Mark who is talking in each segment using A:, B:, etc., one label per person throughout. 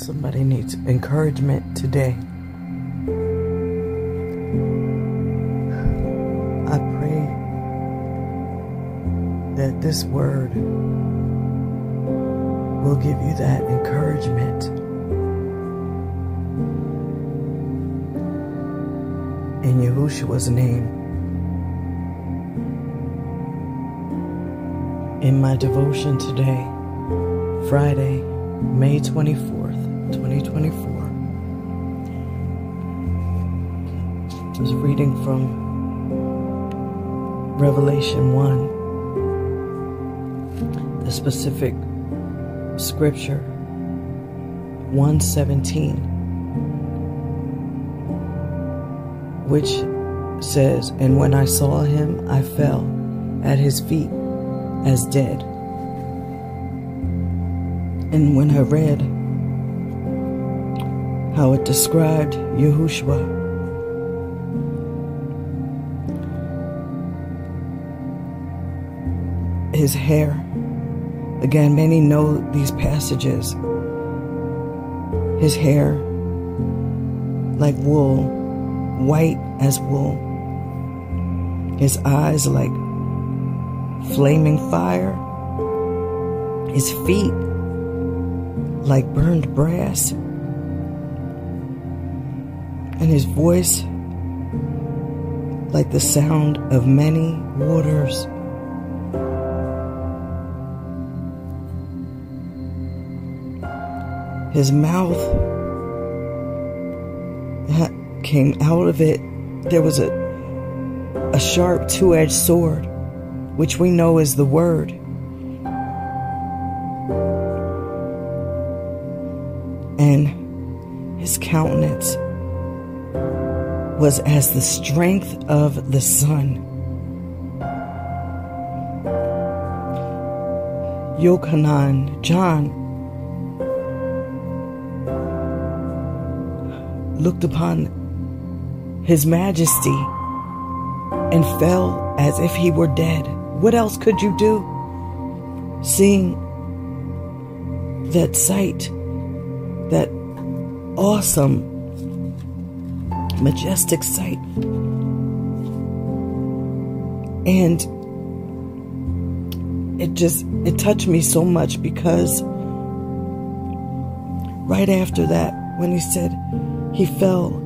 A: Somebody needs encouragement today. I pray that this word will give you that encouragement. In Yahushua's name. In my devotion today, Friday, May 24th, 2024, I was reading from Revelation 1, the specific scripture 117 which says and when i saw him i fell at his feet as dead. And when i read how it described Yahushua his hair Again, many know these passages. His hair, like wool, white as wool. His eyes, like flaming fire. His feet, like burned brass. And his voice, like the sound of many waters. His mouth that came out of it. There was a, a sharp two edged sword, which we know is the word. And his countenance was as the strength of the sun. Yochanan, John, looked upon his majesty and fell as if he were dead. What else could you do? Seeing that sight, that awesome, majestic sight. And it just it touched me so much because right after that when he said he fell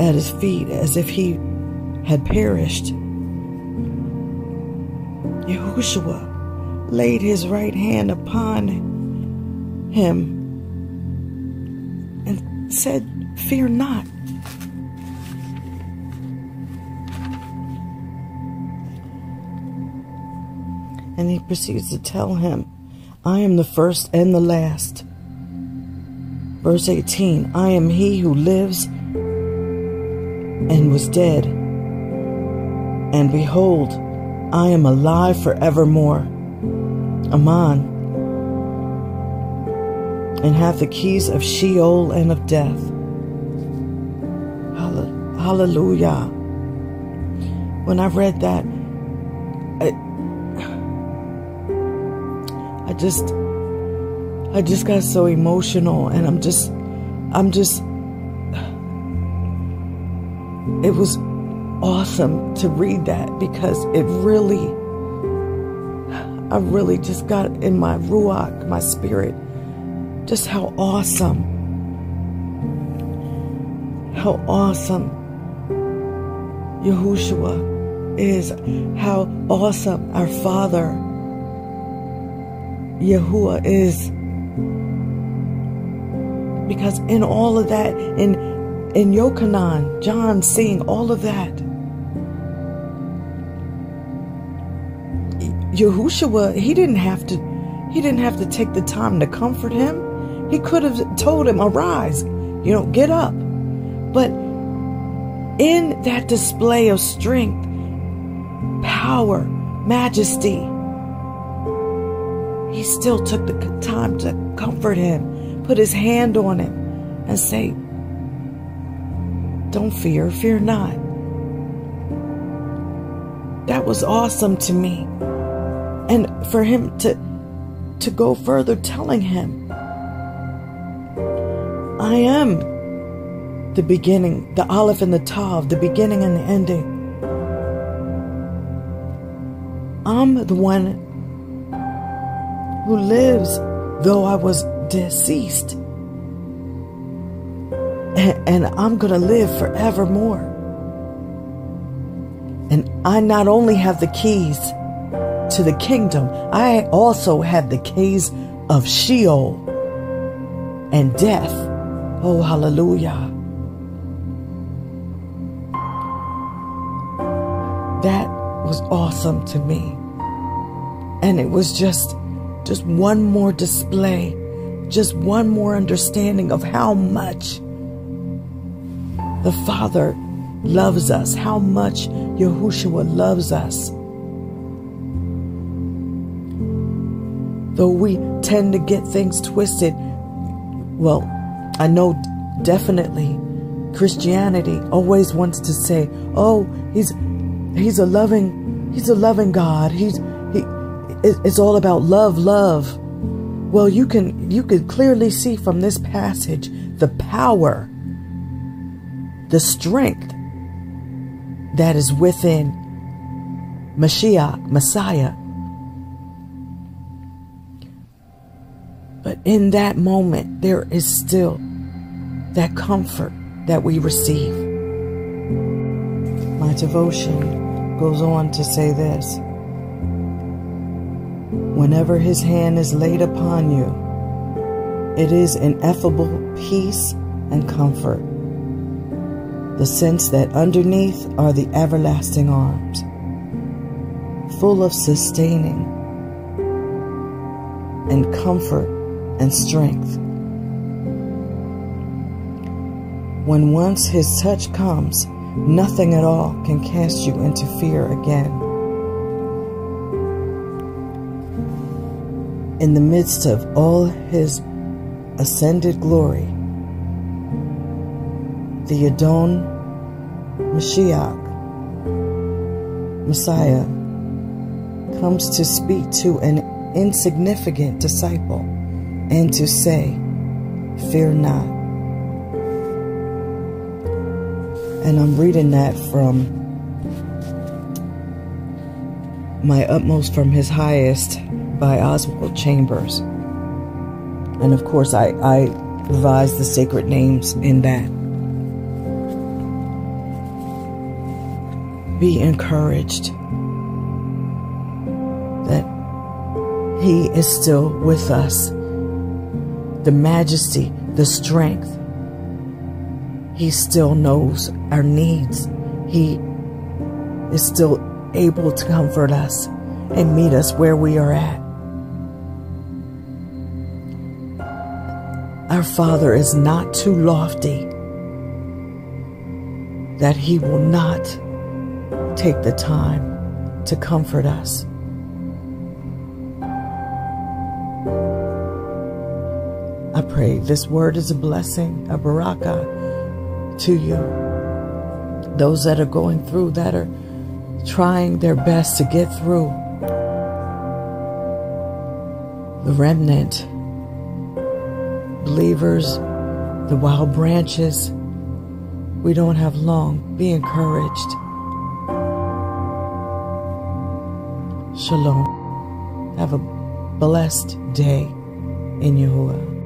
A: at his feet as if he had perished. Yahushua laid his right hand upon him and said, Fear not. And he proceeds to tell him, I am the first and the last. Verse 18 I am he who lives and was dead. And behold, I am alive forevermore. Aman. And have the keys of Sheol and of death. Hallelujah. When I read that, I, I just I just got so emotional and I'm just I'm just it was awesome to read that because it really I really just got in my ruach, my spirit, just how awesome how awesome Yahushua is, how awesome our Father Yahuwah is because in all of that, in in Yochanan, John seeing all of that, Yahushua, he didn't have to he didn't have to take the time to comfort him. He could have told him, arise, you know, get up. But in that display of strength, power, majesty, he still took the time to comfort him put his hand on him and say, Don't fear, fear not. That was awesome to me. And for him to to go further telling him I am the beginning, the Aleph and the Tav, the beginning and the ending. I'm the one who lives though I was deceased. And I'm going to live forevermore. And I not only have the keys to the kingdom, I also have the keys of Sheol and death. Oh, hallelujah. That was awesome to me. And it was just just one more display, just one more understanding of how much the Father loves us, how much Yahushua loves us. Though we tend to get things twisted, well, I know definitely Christianity always wants to say, "Oh, he's He's a loving, he's a loving God. He's he it's all about love, love. Well, you can you can clearly see from this passage the power, the strength that is within Mashiach, Messiah. But in that moment, there is still that comfort that we receive. My devotion goes on to say this Whenever his hand is laid upon you, it is ineffable peace and comfort. The sense that underneath are the everlasting arms, full of sustaining and comfort and strength. When once his touch comes, Nothing at all can cast you into fear again. In the midst of all his ascended glory, the Adon Mashiach, Messiah, comes to speak to an insignificant disciple and to say, Fear not. And I'm reading that from My Utmost for His Highest by Oswald Chambers. And of course, I, I revised the sacred names in that. Be encouraged that He is still with us. The majesty, the strength, he still knows our needs. He is still able to comfort us and meet us where we are at. Our Father is not too lofty that He will not take the time to comfort us. I pray this word is a blessing, a barakah to you. Those that are going through, that are trying their best to get through. The remnant, believers, the wild branches, we don't have long. Be encouraged. Shalom. Have a blessed day in Yahuwah.